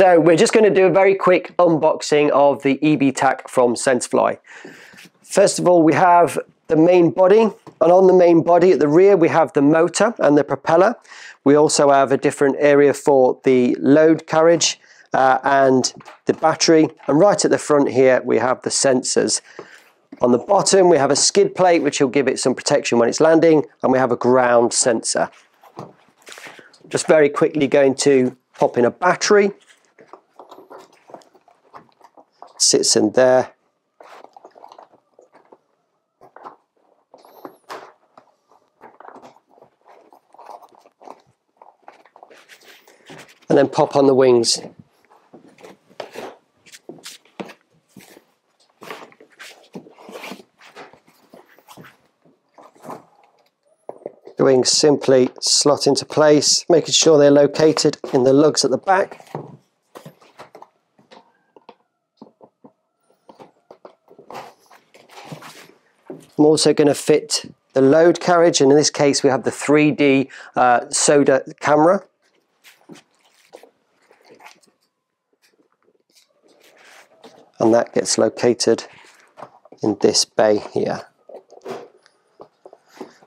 So we're just going to do a very quick unboxing of the eBee TAC from Sensefly. First of all, we have the main body, and on the main body at the rear, we have the motor and the propeller. We also have a different area for the load carriage uh, and the battery. And right at the front here, we have the sensors. On the bottom, we have a skid plate, which will give it some protection when it's landing, and we have a ground sensor. Just very quickly going to pop in a battery. Sits in there. And then pop on the wings. The wings simply slot into place, making sure they're located in the lugs at the back. I'm also going to fit the load carriage, and in this case we have the 3D uh, SODA camera. And that gets located in this bay here.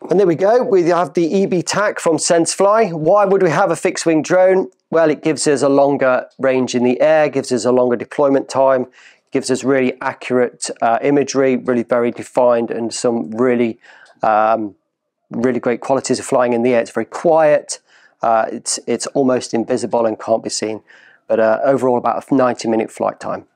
And there we go, we have the eBee TAC from Sensefly. Why would we have a fixed wing drone? Well, it gives us a longer range in the air, gives us a longer deployment time, gives us really accurate uh, imagery, really very defined and some really, um, really great qualities of flying in the air. It's very quiet, uh, it's, it's almost invisible and can't be seen. But uh, overall about a 90 minute flight time.